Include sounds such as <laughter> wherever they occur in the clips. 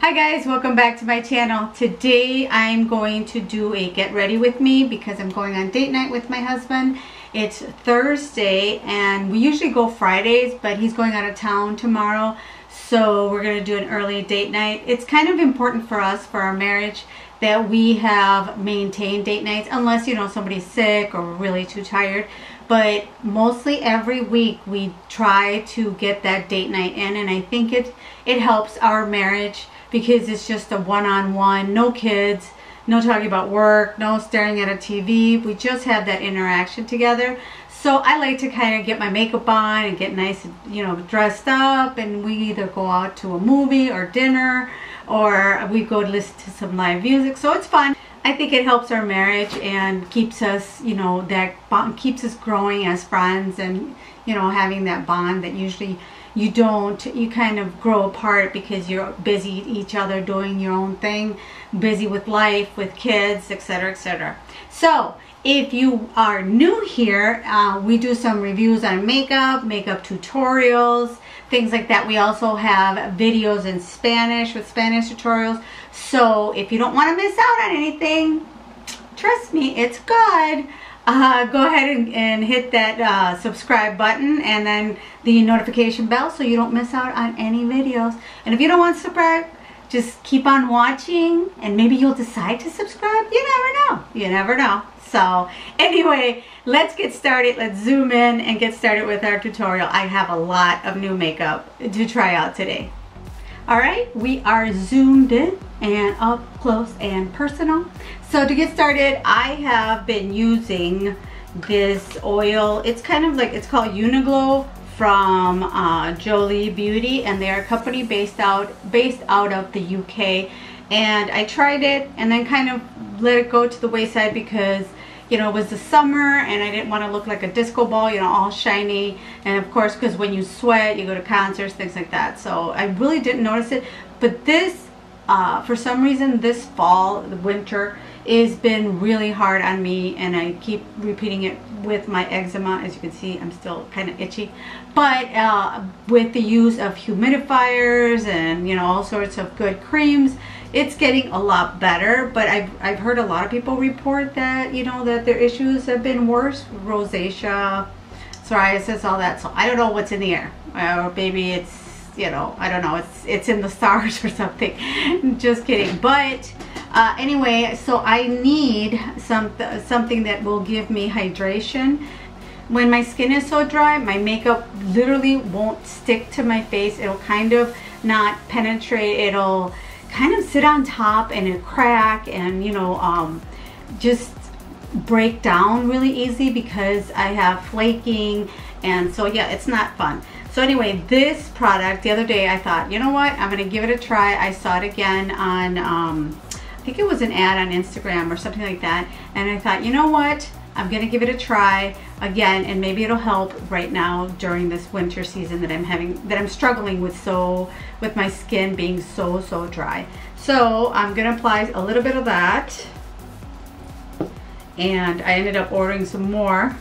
Hi guys, welcome back to my channel. Today I'm going to do a get ready with me because I'm going on date night with my husband. It's Thursday and we usually go Fridays, but he's going out of town tomorrow. So we're gonna do an early date night. It's kind of important for us, for our marriage, that we have maintained date nights unless, you know, somebody's sick or really too tired. But mostly every week we try to get that date night in and I think it, it helps our marriage because it's just a one-on-one, -on -one, no kids, no talking about work, no staring at a TV. We just have that interaction together. So I like to kind of get my makeup on and get nice, you know, dressed up and we either go out to a movie or dinner or we go listen to some live music. So it's fun. I think it helps our marriage and keeps us, you know, that bond keeps us growing as friends and, you know, having that bond that usually you don't you kind of grow apart because you're busy each other doing your own thing busy with life with kids etc etc so if you are new here uh, we do some reviews on makeup makeup tutorials things like that. We also have videos in Spanish with Spanish tutorials. So if you don't want to miss out on anything trust me it's good uh, go ahead and, and hit that uh, subscribe button and then the notification bell so you don't miss out on any videos. And if you don't want to subscribe, just keep on watching and maybe you'll decide to subscribe. You never know. You never know. So anyway, let's get started. Let's zoom in and get started with our tutorial. I have a lot of new makeup to try out today. All right, we are zoomed in and up close and personal. So to get started, I have been using this oil. It's kind of like, it's called Uniglow from uh, Jolie Beauty and they're a company based out, based out of the UK. And I tried it and then kind of let it go to the wayside because you know, it was the summer and I didn't want to look like a disco ball, you know, all shiny. And of course, because when you sweat, you go to concerts, things like that. So I really didn't notice it. But this, uh, for some reason, this fall, the winter, has been really hard on me and I keep repeating it with my eczema. As you can see, I'm still kind of itchy. But uh, with the use of humidifiers and, you know, all sorts of good creams, it's getting a lot better. But I've, I've heard a lot of people report that you know that their issues have been worse rosacea psoriasis all that. So I don't know what's in the air. Or maybe it's you know I don't know it's it's in the <laughs> stars or something. Just kidding. But uh, anyway so I need some something that will give me hydration. When my skin is so dry my makeup literally won't stick to my face. It'll kind of not penetrate. It'll kind of sit on top and it crack and you know um, just break down really easy because I have flaking and so yeah it's not fun. So anyway this product the other day I thought you know what? I'm gonna give it a try. I saw it again on um, think it was an ad on Instagram or something like that and I thought you know what? I'm gonna give it a try again and maybe it'll help right now during this winter season that I'm having that I'm struggling with so with my skin being so so dry. So I'm gonna apply a little bit of that and I ended up ordering some more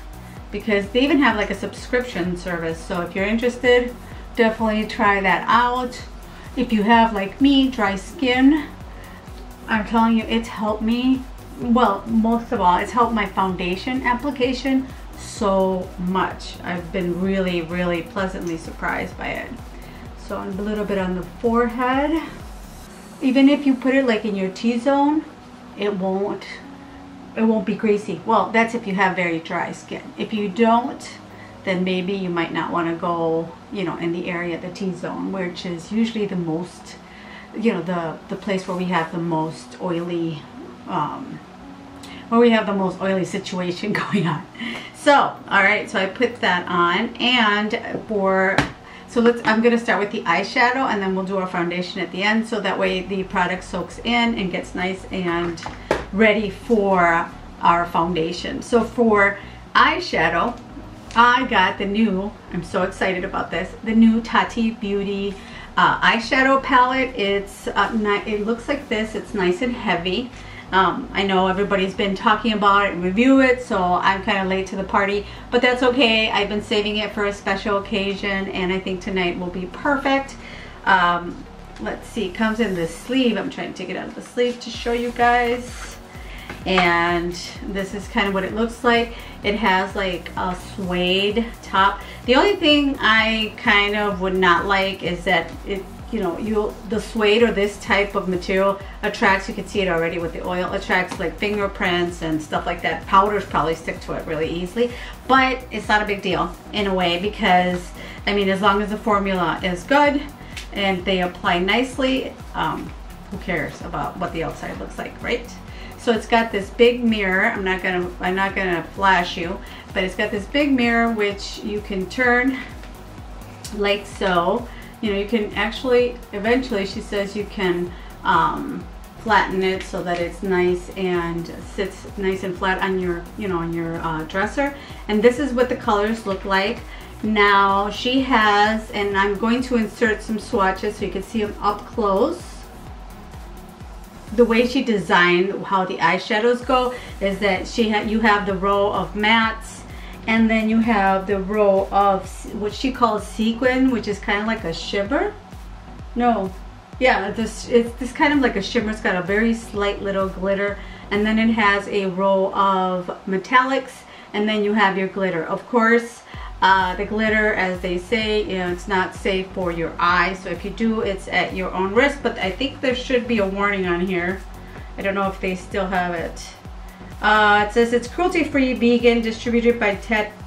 because they even have like a subscription service so if you're interested definitely try that out. If you have like me dry skin I'm telling you it's helped me well, most of all, it's helped my foundation application so much. I've been really, really pleasantly surprised by it. So a little bit on the forehead. Even if you put it like in your T-zone, it won't, it won't be greasy. Well, that's if you have very dry skin. If you don't, then maybe you might not want to go, you know, in the area, the T-zone, which is usually the most, you know, the, the place where we have the most oily um, where we have the most oily situation <laughs> going on. So, all right, so I put that on and for, so let's, I'm gonna start with the eyeshadow and then we'll do our foundation at the end so that way the product soaks in and gets nice and ready for our foundation. So for eyeshadow, I got the new, I'm so excited about this, the new Tati Beauty uh, eyeshadow palette. It's uh, It looks like this. It's nice and heavy. Um, I know everybody's been talking about it and review it, so I'm kind of late to the party, but that's okay. I've been saving it for a special occasion, and I think tonight will be perfect. Um, let's see, it comes in the sleeve. I'm trying to take it out of the sleeve to show you guys. And this is kind of what it looks like. It has like a suede top. The only thing I kind of would not like is that it you know, you the suede or this type of material attracts, you can see it already with the oil, attracts like fingerprints and stuff like that. Powders probably stick to it really easily, but it's not a big deal in a way because, I mean, as long as the formula is good and they apply nicely, um, who cares about what the outside looks like, right? So it's got this big mirror. I'm not gonna, I'm not gonna flash you, but it's got this big mirror which you can turn like so you know, you can actually, eventually she says you can um, flatten it so that it's nice and sits nice and flat on your, you know, on your uh, dresser. And this is what the colors look like. Now she has, and I'm going to insert some swatches so you can see them up close. The way she designed how the eyeshadows go is that she you have the row of mattes and then you have the row of what she calls sequin which is kind of like a shimmer. No yeah this it's this kind of like a shimmer. It's got a very slight little glitter and then it has a row of metallics and then you have your glitter. Of course uh, the glitter as they say you know it's not safe for your eyes. So if you do it's at your own risk. But I think there should be a warning on here. I don't know if they still have it. Uh, it says it's cruelty-free vegan, distributed by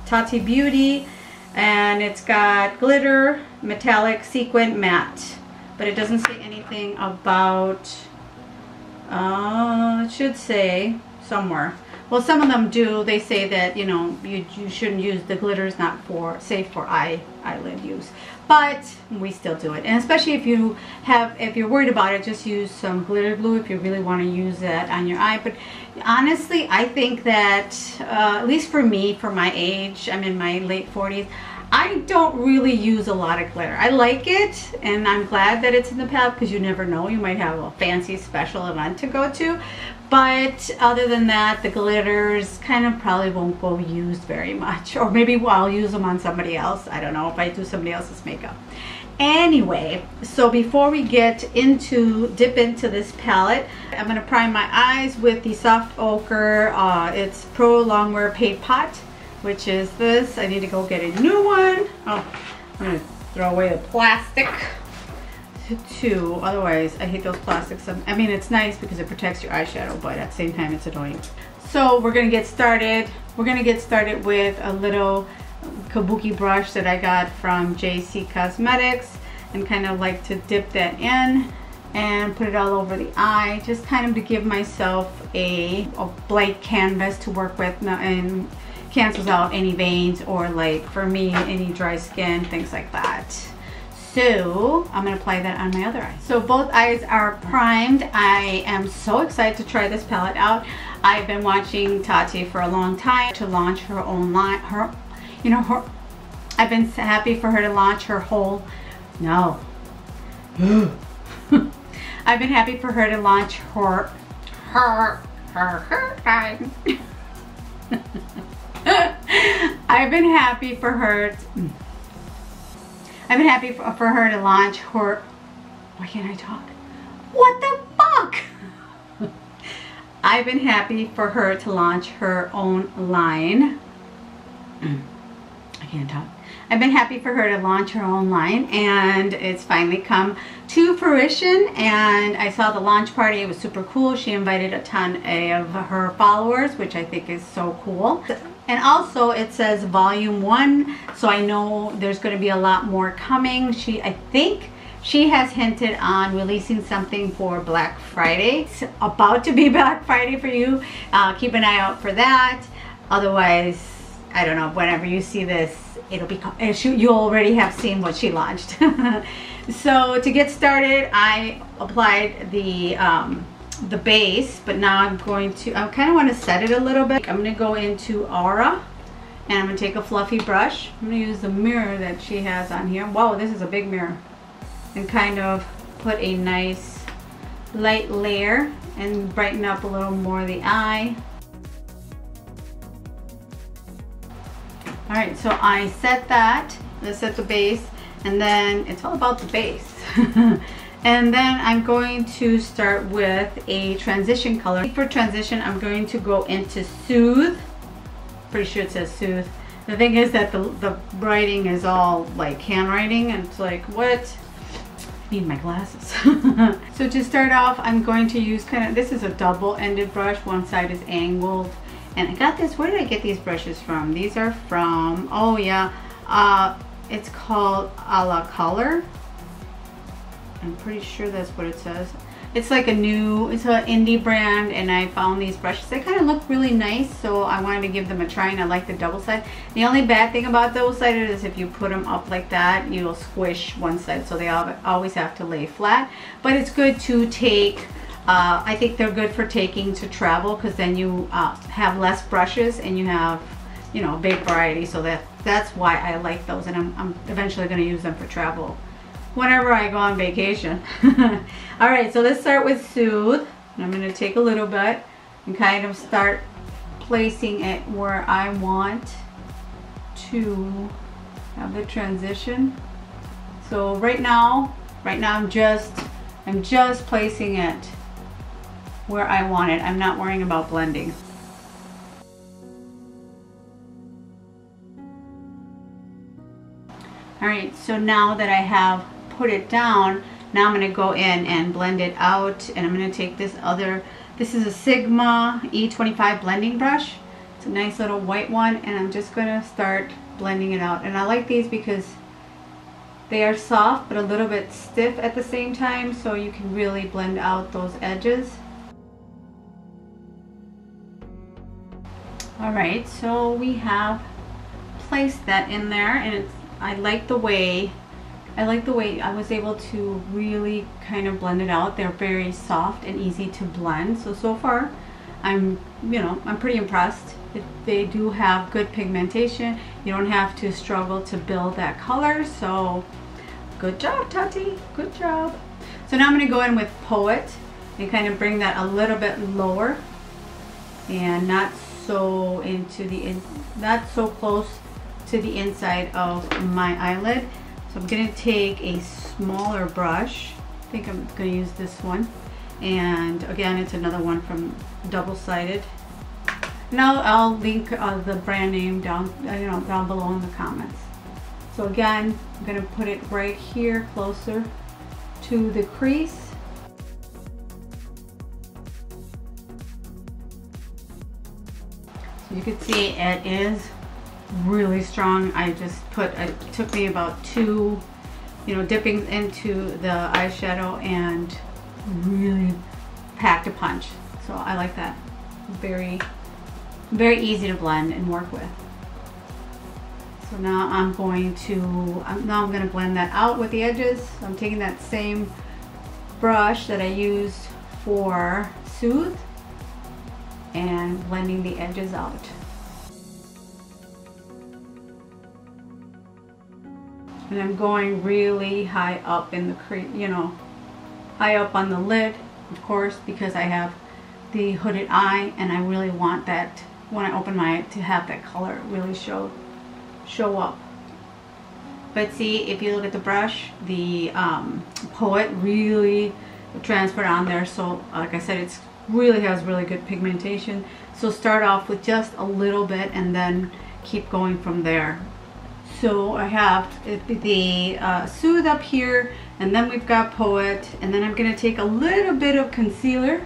Tati Beauty, and it's got glitter, metallic, sequin, matte. But it doesn't say anything about, uh, it should say somewhere. Well, some of them do. They say that, you know, you, you shouldn't use the glitters not for, safe for eye, eyelid use but we still do it and especially if you have if you're worried about it just use some glitter glue if you really want to use that on your eye but honestly I think that uh, at least for me for my age I'm in my late 40s I don't really use a lot of glitter. I like it and I'm glad that it's in the palette because you never know. You might have a fancy special event to go to. But other than that, the glitters kind of probably won't go used very much. Or maybe I'll use them on somebody else. I don't know if I do somebody else's makeup. Anyway, so before we get into, dip into this palette, I'm going to prime my eyes with the Soft Ochre. Uh, it's Pro Longwear Paint Pot, which is this. I need to go get a new one. Oh, I'm going to throw away the plastic too. Otherwise, I hate those plastics. Um, I mean, it's nice because it protects your eyeshadow, but at the same time, it's annoying. So we're gonna get started. We're gonna get started with a little kabuki brush that I got from JC Cosmetics and kind of like to dip that in and put it all over the eye just kind of to give myself a, a blank canvas to work with and cancels out any veins or like for me any dry skin things like that so I'm going to apply that on my other eye. So both eyes are primed. I am so excited to try this palette out. I've been watching Tati for a long time to launch her own line. Her, you know, her. I've been happy for her to launch her whole. No. <gasps> I've been happy for her to launch her her her her line. <laughs> I've been happy for her. To, I've been happy for, for her to launch her, why can't I talk? What the fuck? I've been happy for her to launch her own line. <clears throat> I can't talk. I've been happy for her to launch her own line and it's finally come to fruition and I saw the launch party. It was super cool. She invited a ton of her followers, which I think is so cool. And also it says volume one, so I know there's going to be a lot more coming. She, I think she has hinted on releasing something for Black Friday. It's about to be <laughs> Black Friday for you. Uh, keep an eye out for that. Otherwise, I don't know, whenever you see this, it'll be, you already have seen what she launched. <laughs> so to get started, I applied the um, the base, but now I'm going to, I kind of want to set it a little bit. I'm going to go into Aura, and I'm going to take a fluffy brush. I'm going to use the mirror that she has on here. Whoa, this is a big mirror. And kind of put a nice light layer and brighten up a little more the eye. All right, so I set that, I set the base, and then it's all about the base. <laughs> And then I'm going to start with a transition color. For transition, I'm going to go into Soothe. Pretty sure it says Soothe. The thing is that the, the writing is all like handwriting and it's like, what? I need my glasses. <laughs> so to start off, I'm going to use kind of, this is a double-ended brush. One side is angled. And I got this, where did I get these brushes from? These are from, oh yeah, uh, it's called A La Color. I'm pretty sure that's what it says. It's like a new, it's an indie brand and I found these brushes. They kind of look really nice so I wanted to give them a try and I like the double side. The only bad thing about double sided is if you put them up like that, you'll squish one side so they always have to lay flat. But it's good to take, uh, I think they're good for taking to travel because then you uh, have less brushes and you have, you know, a big variety. So that that's why I like those and I'm, I'm eventually going to use them for travel whenever I go on vacation. <laughs> All right, so let's start with Soothe. I'm going to take a little bit and kind of start placing it where I want to have the transition. So right now, right now I'm just, I'm just placing it where I want it. I'm not worrying about blending. All right, so now that I have put it down, now I'm going to go in and blend it out. And I'm going to take this other, this is a Sigma E25 blending brush. It's a nice little white one. And I'm just going to start blending it out. And I like these because they are soft but a little bit stiff at the same time. So you can really blend out those edges. Alright, so we have placed that in there and I like the way I like the way I was able to really kind of blend it out. They're very soft and easy to blend. So, so far, I'm, you know, I'm pretty impressed. they do have good pigmentation. You don't have to struggle to build that color. So, good job, Tati. Good job. So now I'm going to go in with Poet and kind of bring that a little bit lower and not so into the, in, not so close to the inside of my eyelid. So I'm going to take a smaller brush. I think I'm going to use this one. And again, it's another one from Double Sided. Now I'll link uh, the brand name down, uh, you know, down below in the comments. So again, I'm going to put it right here closer to the crease. So you can see it is really strong. I just put, it took me about two, you know, dipping into the eyeshadow and really packed a punch. So I like that. Very, very easy to blend and work with. So now I'm going to, now I'm going to blend that out with the edges. I'm taking that same brush that I used for Soothe and blending the edges out. And I'm going really high up in the crease, you know, high up on the lid, of course, because I have the hooded eye and I really want that when I open my eye to have that color really show show up. But see, if you look at the brush, the um, Poet really transferred on there. So like I said, it's really has really good pigmentation. So start off with just a little bit and then keep going from there. So I have the uh, Soothe up here, and then we've got Poet, and then I'm going to take a little bit of concealer,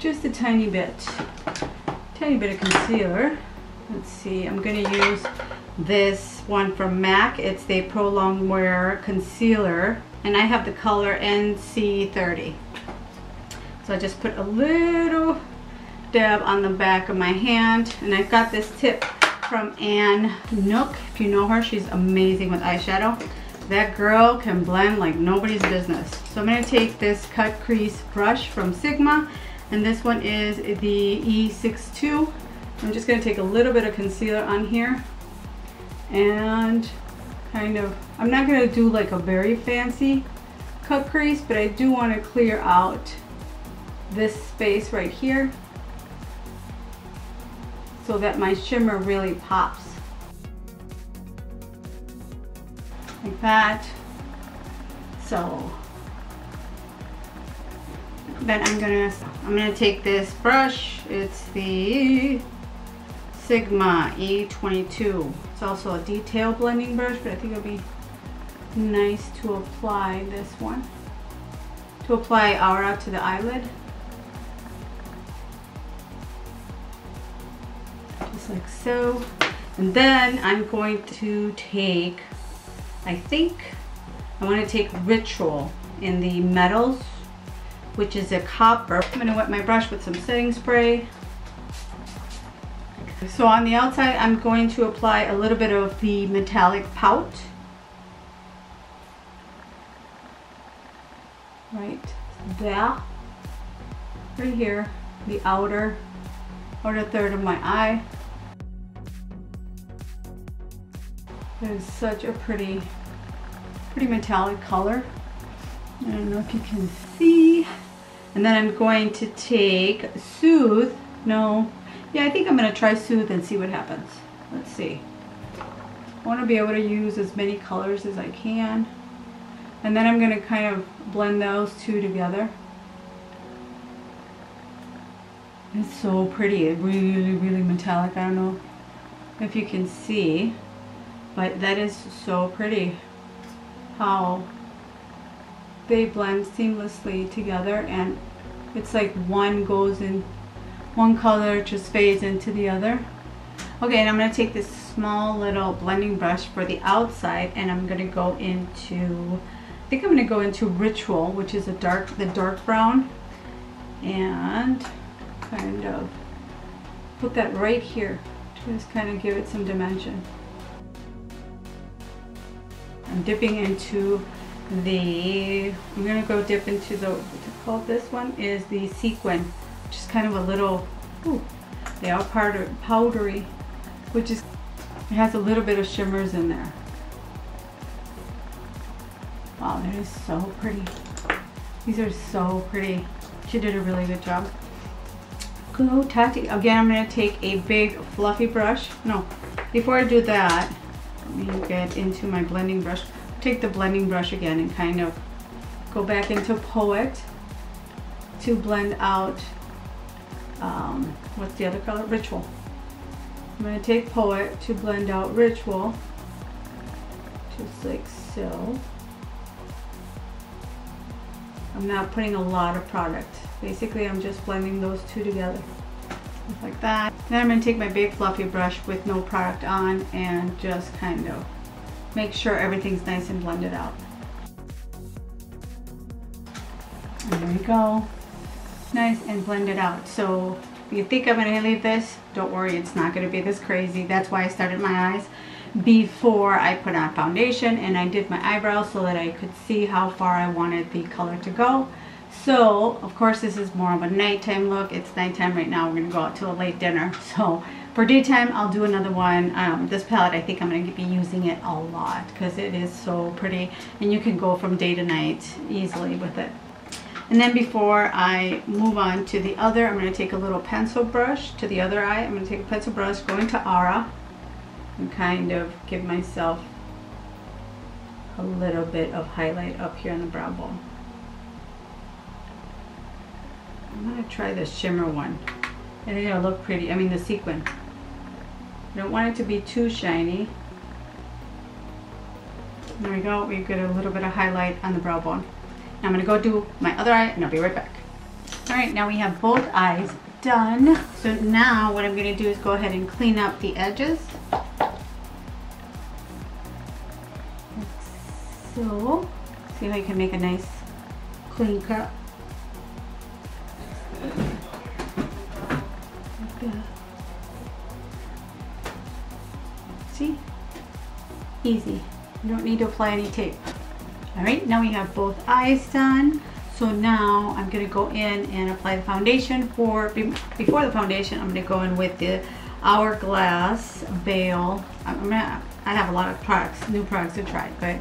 just a tiny bit, tiny bit of concealer. Let's see, I'm going to use this one from MAC. It's the Pro Longwear Concealer, and I have the color NC30. So I just put a little dab on the back of my hand, and I've got this tip from Anne Nook. If you know her, she's amazing with eyeshadow. That girl can blend like nobody's business. So I'm to take this cut crease brush from Sigma. And this one is the E62. I'm just going to take a little bit of concealer on here. And kind of, I'm not going to do like a very fancy cut crease, but I do want to clear out this space right here so that my shimmer really pops. Like that. So then I'm gonna I'm gonna take this brush. It's the Sigma E22. It's also a detail blending brush, but I think it'll be nice to apply this one. To apply aura to the eyelid. Like so. And then I'm going to take, I think, I want to take Ritual in the metals, which is a copper. I'm going to wet my brush with some setting spray. So on the outside, I'm going to apply a little bit of the metallic pout. Right there, right here, the outer, outer third of my eye. That is such a pretty, pretty metallic color. I don't know if you can see. And then I'm going to take Soothe. No, yeah, I think I'm going to try Soothe and see what happens. Let's see. I want to be able to use as many colors as I can. And then I'm going to kind of blend those two together. It's so pretty. It's really, really metallic. I don't know if you can see, but that is so pretty how they blend seamlessly together and it's like one goes in one color just fades into the other. Okay and I'm gonna take this small little blending brush for the outside and I'm gonna go into I think I'm gonna go into ritual which is a dark the dark brown and kind of put that right here to just kind of give it some dimension I'm dipping into the, I'm to go dip into the, what's it called? This one is the sequin, is kind of a little, ooh, they are powder, powdery, which is, it has a little bit of shimmers in there. Wow, that is so pretty. These are so pretty. She did a really good job. Go Tati. Again, I'm to take a big fluffy brush. No, before I do that, let me get into my blending brush take the blending brush again and kind of go back into Poet to blend out, um, what's the other color? Ritual. I'm going to take Poet to blend out Ritual, just like so. I'm not putting a lot of product. Basically, I'm just blending those two together. Like that. Then I'm going to take my big fluffy brush with no product on and just kind of make sure everything's nice and blended out. there we go. Nice and blended out. So you think I'm gonna leave this, don't worry, it's not gonna be this crazy. That's why I started my eyes before I put on foundation and I did my eyebrows so that I could see how far I wanted the color to go. So, of course, this is more of a nighttime look. It's nighttime right now. We're going to go out to a late dinner. <laughs> So, for daytime, I'll do another one. Um, this palette, I think I'm going to be using it a lot because it is so pretty. And you can go from day to night easily with it. And then before I move on to the other, I'm going to take a little pencil brush to the other eye. I'm going to take a pencil brush, go into Aura, and kind of give myself a little bit of highlight up here in the brow bone. I'm going to try the shimmer one. I think it'll look pretty. I mean the sequin. I don't want it to be too shiny. There we go. We've got a little bit of highlight on the brow bone. Now I'm going to go do my other eye and I'll be right back. Alright, now we have both eyes done. So now what I'm going to do is go ahead and clean up the edges. So, see how you can make a nice clean cut. Easy. You don't need to apply any tape. Alright, now we have both eyes done. So now I'm going to go in and apply the foundation. For Before the foundation, I'm to go in with the Hourglass Veil. I'm gonna, I have a lot of products, new products to try, but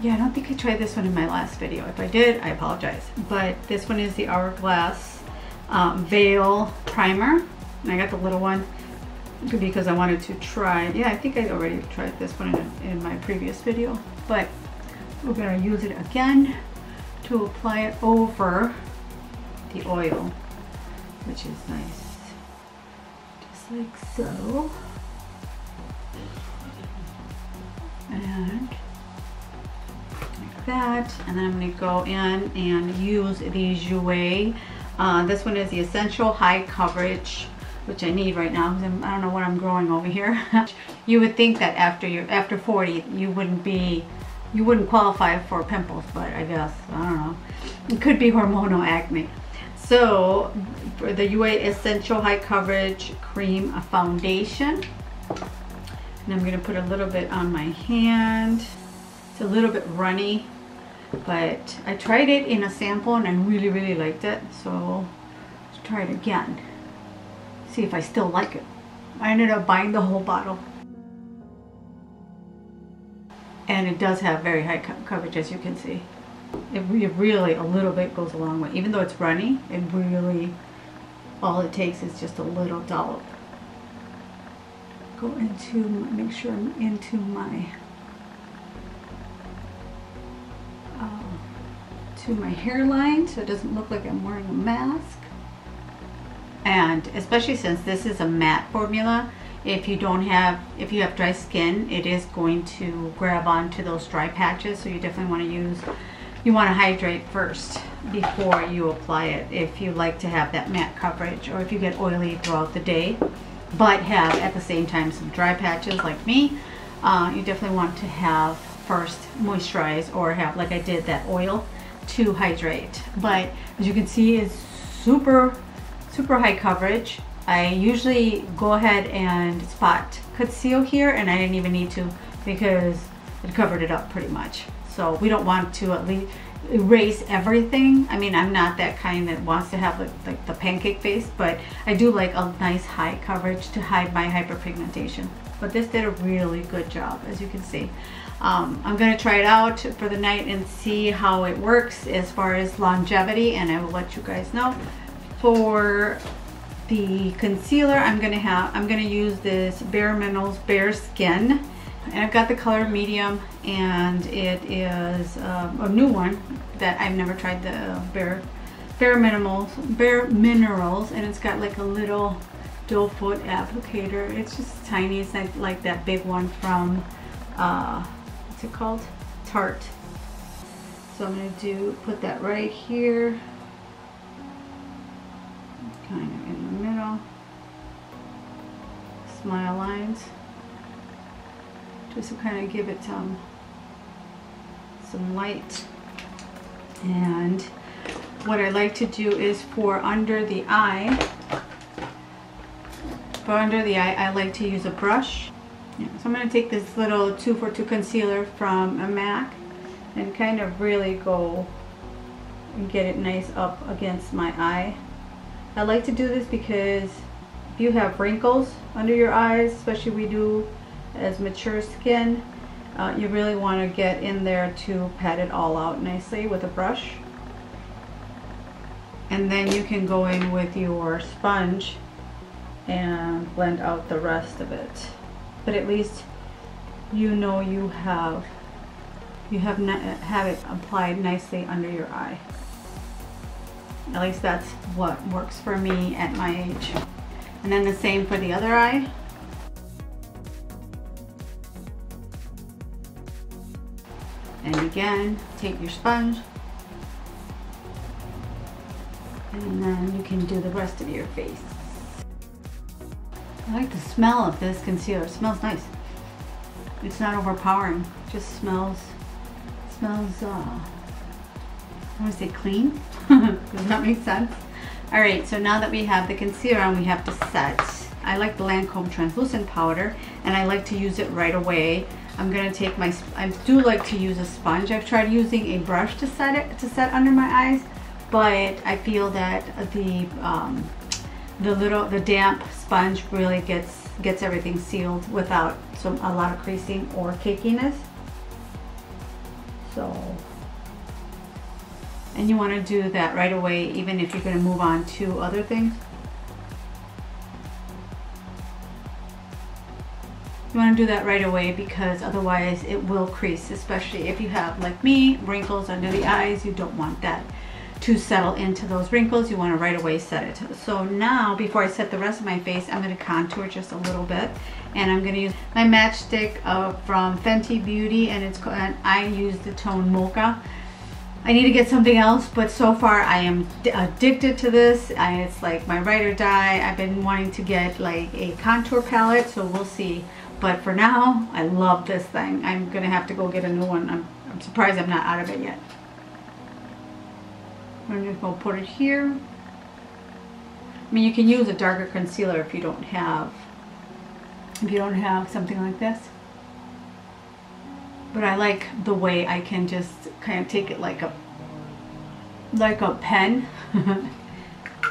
yeah, I don't think I tried this one in my last video. If I did, I apologize. But this one is the Hourglass um, Veil Primer. And I got the little one because I wanted to try. Yeah, I think I already tried this one in, in my previous video, but we're gonna use it again to apply it over the oil, which is nice. Just like so. And like that. And then I'm gonna go in and use the Jouer. Uh, this one is the Essential High Coverage which I need right now because I don't know what I'm growing over here. <laughs> you would think that after you after 40 you wouldn't be you wouldn't qualify for pimples, but I guess I don't know. It could be hormonal acne. So for the Jouer Essential High Coverage Cream Foundation, and I'm gonna put a little bit on my hand. It's a little bit runny, but I tried it in a sample and I really, really liked it. So let's try it again see if I still like it. I ended up buying the whole bottle. And it does have very high co coverage as you can see. It, re really a little bit goes a long way. Even though it's runny, it really, all it takes is just a little dollop. Go into, make sure I'm into my, uh, to my hairline so it doesn't look like I'm wearing a mask and especially since this is a matte formula if you don't have if you have dry skin it is going to grab onto those dry patches. So you definitely want to use you want to hydrate first before you apply it if you like to have that matte coverage or if you get oily throughout the day but have at the same time some dry patches like me uh, you definitely want to have first moisturize or have like I did that oil to hydrate. But as you can see it's super super high coverage. I usually go ahead and spot conceal here and I didn't even need to because it covered it up pretty much. So we don't want to at least erase everything. I mean, I'm not that kind that wants to have like, like the pancake face, but I do like a nice high coverage to hide my hyperpigmentation. But this did a really good job, as you can see. Um, I'm gonna try it out for the night and see how it works as far as longevity, and I will let you guys know for the concealer I'm gonna have I'm gonna use this Bare Minerals Bare Skin. And I've got the color medium and it is um, a new one that I've never tried the Bare Bare Minerals Bare Minerals and it's got like a little doe foot applicator. It's just tiny it's not like that big one from uh, what's it called? Tarte. So I'm gonna do put that right here kind of in the middle. Smile lines. Just to kind of give it some, some light. And what I like to do is for under the eye, for under the eye, I like to use a brush. Yeah, so I'm going to take this little 2 for 2 concealer from a MAC and kind of really go and get it nice up against my eye. I like to do this because if you have wrinkles under your eyes, especially we do as mature skin, uh, you really want to get in there to pat it all out nicely with a brush. And then you can go in with your sponge and blend out the rest of it. But at least you know you have you have have it applied nicely under your eye. At least that's what works for me at my age. And then the same for the other eye. And again, take your sponge. And then you can do the rest of your face. I like the smell of this concealer. It smells nice. It's not overpowering. It just smells, smells, uh, I want to say clean. <laughs> Does that make sense? All right, so now that we have the concealer on, we have to set. I like the Lancome translucent powder and I like to use it right away. I'm gonna take my, I do like to use a sponge. I've tried using a brush to set it, to set under my eyes, but I feel that the, um, the little, the damp sponge really gets, gets everything sealed without some, a lot of creasing or cakiness. So and you want to do that right away even if you're going to move on to other things. You want to do that right away because otherwise it will crease, especially if you have, like me, wrinkles under the eyes. You don't want that to settle into those wrinkles. You want to right away set it. So now, before I set the rest of my face, I'm going to contour just a little bit. And I'm going to use my Match Stix uh, from Fenty Beauty, and it's and I use the tone Mocha. I need to get something else, but so far I am addicted to this. I, it's like my ride or die. I've been wanting to get like a contour palette, so we'll see. But for now, I love this thing. I'm gonna have to go get a new one. I'm, I'm surprised I'm not out of it yet. I'm just gonna put it here. I mean, you can use a darker concealer if you don't have, if you don't have something like this but I like the way I can just kind of take it like a like a pen. <laughs>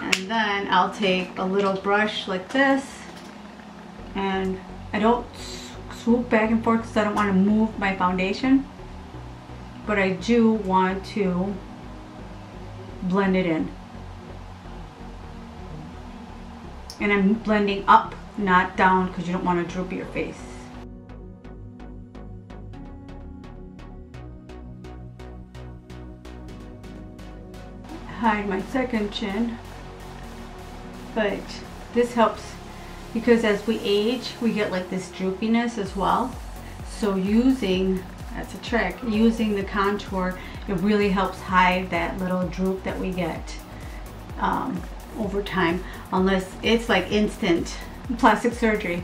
And then I'll take a little brush like this. And I don't swoop back and forth because I don't want to move my foundation. But I do want to blend it in. And I'm blending up not down because you don't want to droop your face hide my second chin but this helps because as we age we get like this droopiness as well. So using that's a trick using the contour it really helps hide that little droop that we get um, over time unless it's like instant plastic surgery.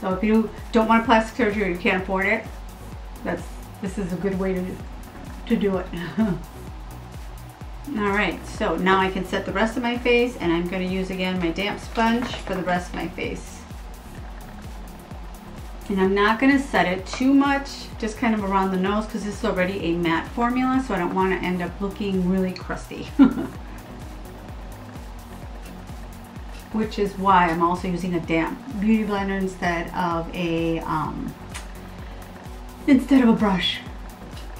So if you don't want plastic surgery or you can't afford it that's this is a good way to to do it <laughs> All right, so now I can set the rest of my face and I'm gonna use again my damp sponge for the rest of my face. And I'm not gonna set it too much, just kind of around the nose because this is already a matte formula, so I don't wanna end up looking really crusty. <laughs> Which is why I'm also using a damp beauty blender instead of a, um, instead of a brush.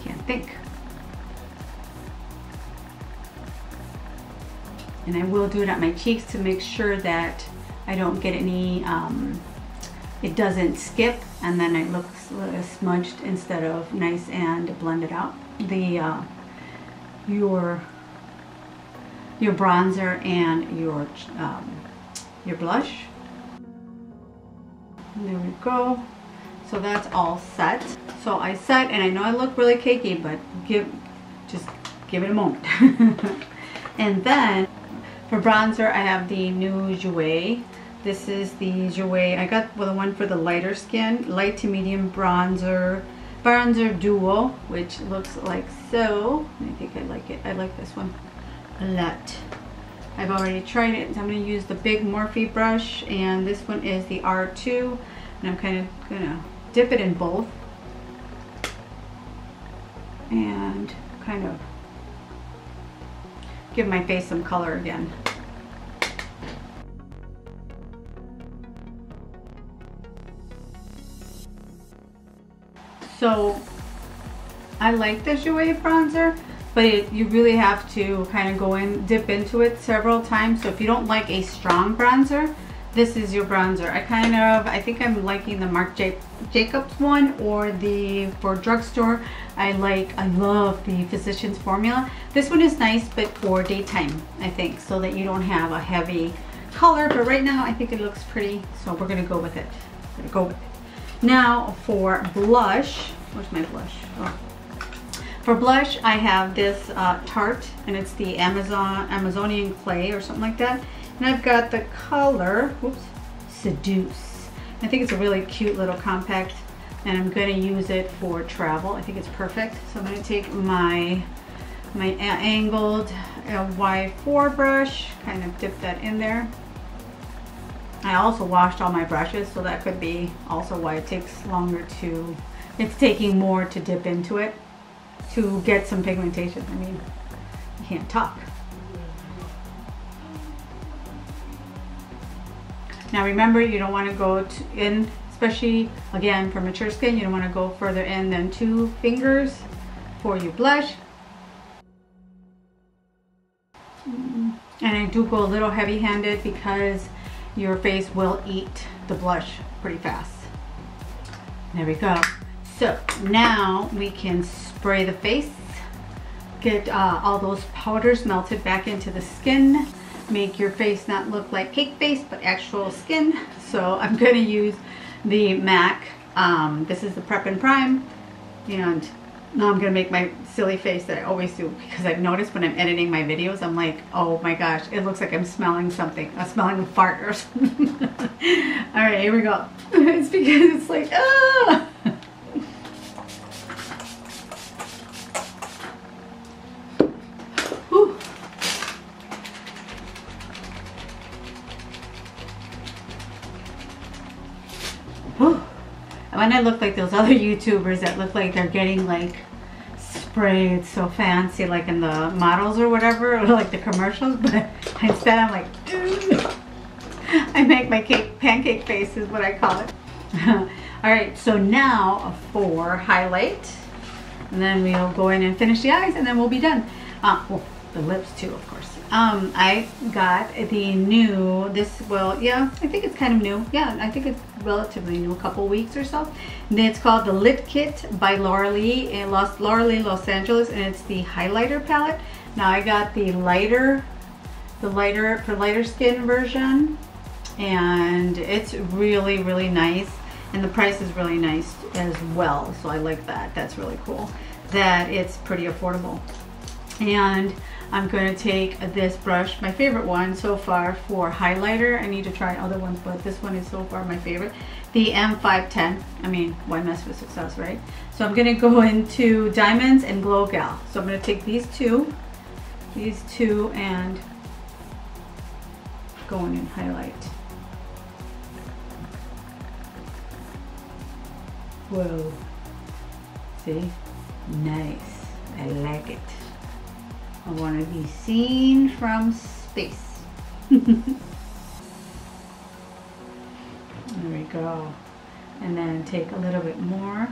Can't think. And I will do it at my cheeks to make sure that I don't get any, um, it doesn't skip and then it looks smudged instead of nice and blended out. The, uh, your, your bronzer and your, um, your blush. There we go. So that's all set. So I set, and I know I look really cakey, but give, just give it a moment. <laughs> and then for bronzer, I have the new Jouer. This is the Jouer. I got the one for the lighter skin, light to medium bronzer, bronzer duo, which looks like so. I think I like it. I like this one a lot. I've already tried it. So I'm going to use the big Morphe brush, and this one is the R2, and I'm kind of going to dip it in both and kind of give my face some color again. So I like the Jouer bronzer, but it, you really have to kind of go in, dip into it several times. So if you don't like a strong bronzer, this is your bronzer. I kind of, I think I'm liking the Marc Jacobs one or the, for drugstore, I like, I love the Physicians Formula. This one is nice, but for daytime, I think, so that you don't have a heavy color. But right now, I think it looks pretty, so we're gonna go with it. We're gonna go with it. Now for blush, where's my blush? Oh. For blush, I have this uh, Tarte, and it's the Amazon Amazonian Clay or something like that. And I've got the color, whoops, Seduce. I think it's a really cute little compact and I'm going to use it for travel. I think it's perfect. So I'm to take my my angled Y4 brush, kind of dip that in there. I also washed all my brushes, so that could be also why it takes longer to, it's taking more to dip into it to get some pigmentation. I mean, you can't talk. Now remember, you don't want to go to in, especially again for mature skin, you don't want to go further in than two fingers for your blush. And I do go a little heavy handed because your face will eat the blush pretty fast. There we go. So now we can spray the face get uh, all those powders melted back into the skin make your face not look like cake face but actual skin so <laughs> I'm going to use the MAC um, this is the Prep and Prime and now I'm gonna make my silly face that I always do because I've noticed when I'm editing my videos I'm like oh my gosh it looks like I'm smelling something I'm smelling a fart or something. <laughs> All right here we go. <laughs> It's because it's like ah when I look like those <laughs> other YouTubers that look like they're getting like sprayed so fancy like in the models or whatever <laughs> or like the commercials <laughs> but instead I'm like I make my cake pancake face is what I call it. All right so now for highlight and then we'll go in and finish the eyes and then we'll be done. Uh, well the lips too of course um, I got the new, this, well, yeah, I think it's kind of new. Yeah, I think it's relatively new, a couple weeks or so. And it's called the Lit Kit by Laura Lee in Los, Laura Lee, Los Angeles, and it's the highlighter palette. Now I got the lighter, the lighter, for lighter skin version, and it's really, really nice. And the price is really nice as well, so I like that. That's really cool. That it's pretty affordable. And I'm going to take this brush, my favorite one so far for highlighter. I need to try other ones, but this one is so far my favorite. The M510. I mean, why mess with success, right? So I'm going to go <laughs> into Diamonds and Glow Gal. So I'm going to take these two, these two, and go in and highlight. Whoa. See? Nice. I like it. I want to be seen from space. <laughs> there we go. And then take a little bit more.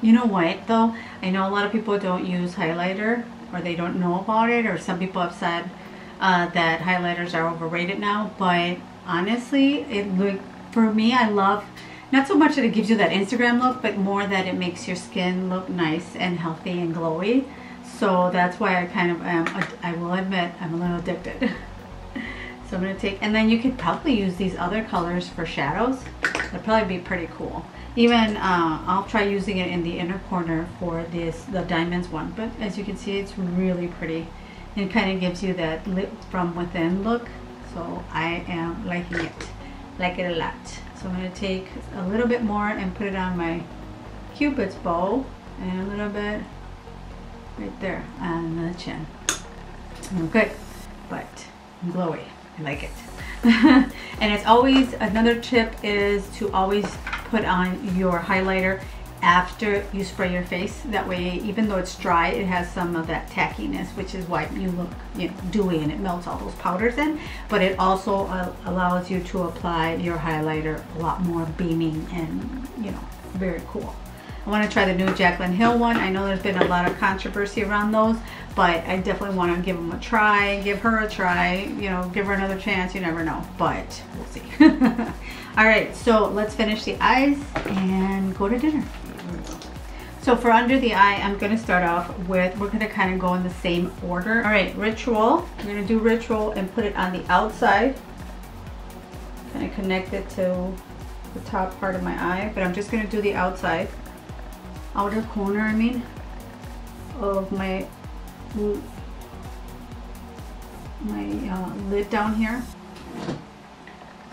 You know what though? I know a lot of people don't use highlighter or they don't know about it or some people have said uh, that highlighters are overrated now but honestly it look for me I love not so much that it gives you that Instagram look, but more that it makes your skin look nice and healthy and glowy. So that's why I kind of am, I will admit, I'm a little addicted. <laughs> so I'm going to take, and then you could probably use these other colors for shadows. That'd probably be pretty cool. Even, uh, I'll try using it in the inner corner for this, the diamonds one. But as you can see, it's really pretty. It kind of gives you that lip from within look. So I am liking it. Like it a lot. So I'm going to take a little bit more and put it on my cupid's bow and a little bit right there on the chin. good, but glowy. I like it. <laughs> and it's always, another tip is to always put on your highlighter after you spray your face. That way, even though it's dry, it has some of that tackiness, which is why you look you know, dewy and it melts all those powders in. But it also uh, allows you to apply your highlighter a lot more beaming and, you know, very cool. I want to try the new Jaclyn Hill one. I know there's been a lot of controversy around those, but I definitely want to give them a try, give her a try, you know, give her another chance. You never know, but we'll see. <laughs> All right, so let's finish the eyes and go to dinner. So for under the eye, I'm to start off with, we're to kind of go in the same order. All right, Ritual. I'm to do Ritual and put it on the outside. Kind of connect it to the top part of my eye, but I'm just to do the outside. Outer corner, I mean, of my my uh, lid down here.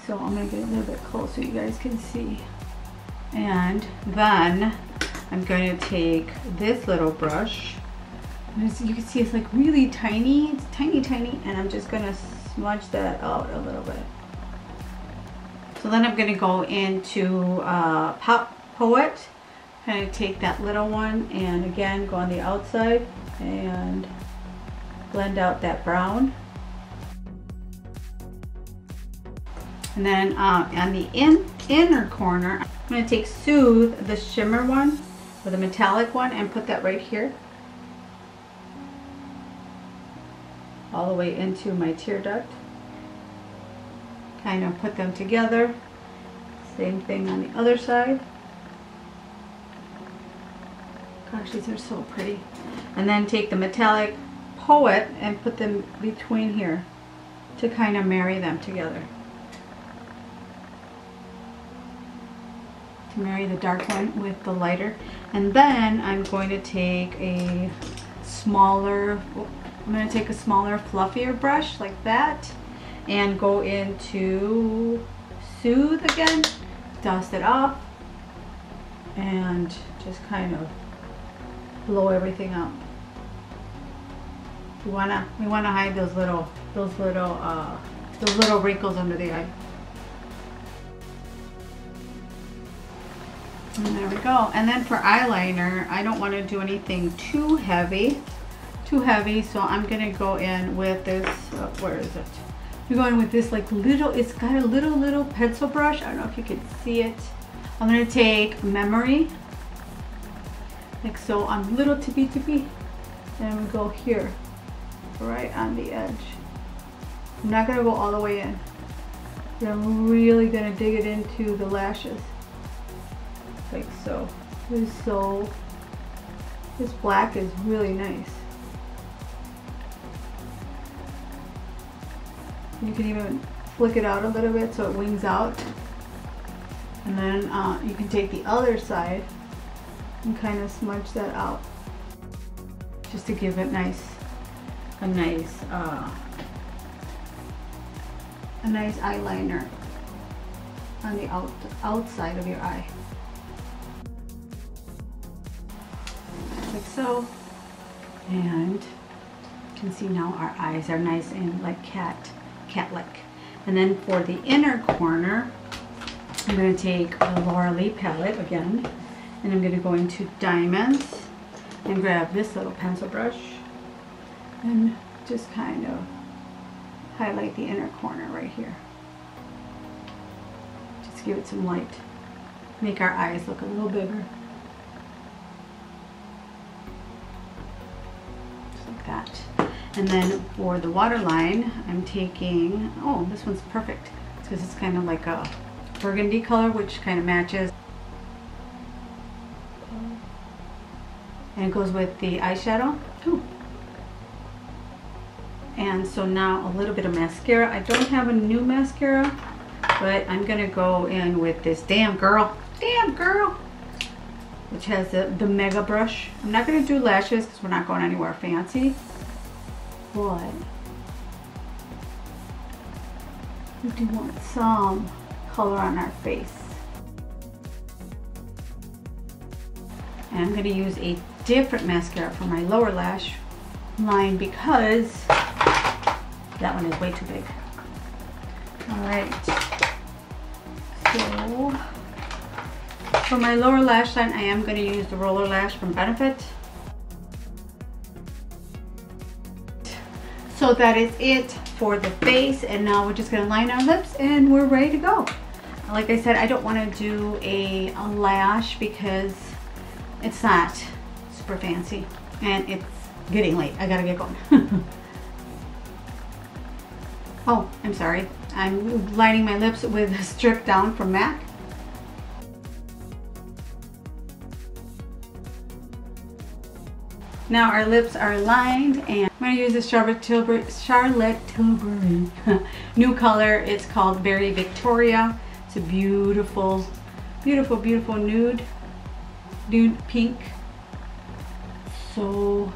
So I'm to get a little bit closer so you guys can see. And then I'm going to take this little brush. As you can see, it's like really tiny. It's tiny, tiny. And I'm just going to smudge that out a little bit. So then I'm going to go into uh, Pop Poet. Kind of take that little one and again go on the outside and blend out that brown. And then uh, on the in, inner corner, I'm going to take Soothe, the shimmer one, or the metallic one and put that right here all the way into my tear duct kind of put them together same thing on the other side gosh, these are so pretty. And then take the metallic Poet and put them between here to kind of marry them together. To marry the dark one with the lighter. And then I'm going to take a smaller, I'm going to take a smaller, fluffier brush like that and go into Soothe again, dust it off, and just kind of blow everything up. We wanna we wanna hide those little those little uh, those little wrinkles under the eye. And there we go. And then for eyeliner, I don't want to do anything too heavy, too heavy. So I'm gonna go in with this. Uh, where is it? I'm going with this like little. It's got a little little pencil brush. I don't know if you can see it. I'm gonna take Memory, like so, on little tippy tippy, and we go here right on the edge. I'm not going to go all the way in. I'm really going to dig it into the lashes. Like so. This is so, this black is really nice. You can even flick it out a little bit so it wings out. And then uh, you can take the other side and kind of smudge that out just to give it nice a nice uh, a nice eyeliner on the out, outside of your eye. Like so. And you can see now our eyes are nice and like cat, cat-like. And then for the inner corner, I'm going to take a Laura Lee palette again. And I'm going to go into Diamonds and grab this little pencil brush and just kind of highlight the inner corner right here. Just give it some light. Make our eyes look a little bigger. Like that. And then for the waterline, I'm taking, oh, this one's perfect. Because it's kind of like a burgundy color, which kind of matches. And it goes with the eyeshadow. Ooh, and so now a little bit of mascara. I don't have a new mascara, but I'm gonna go in with this Damn Girl, Damn Girl, which has the, the Mega Brush. I'm not gonna do lashes because we're not going anywhere fancy, but we do want some color on our face. And I'm gonna use a different mascara for my lower lash line because that one is way too big. All right. So for my lower lash line, I am going to use the Roller Lash from Benefit. So that is it for the face. And now we're just going to line our lips and we're ready to go. Like I said, I don't want to do a, a lash because it's not super fancy and it's getting late. I gotta get going. <laughs> Oh, I'm sorry. I'm lining my lips with a Stripdown from MAC. Now our lips are lined and I'm to use the Charlotte Tilbury, Charlotte Tilbury <laughs> new color. It's called Very Victoria. It's a beautiful, beautiful, beautiful nude, nude pink. So,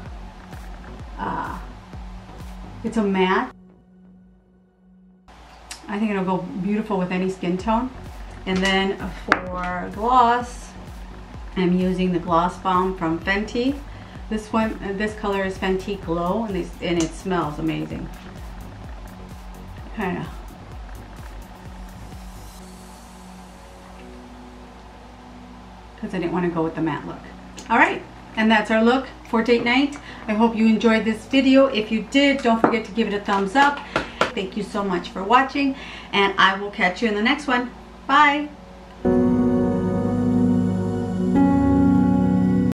uh, it's a matte. I think it'll go beautiful with any skin tone. And then for gloss, I'm using the Gloss Bomb from Fenty. This one, uh, this color is Fenty Glow, and, and it smells amazing. Kind of. Because I didn't want to go with the matte look. All right, and that's our look for date night. I hope you enjoyed this video. If you did, don't forget to give it a thumbs up. Thank you so much for watching and I will catch you in the next one. Bye.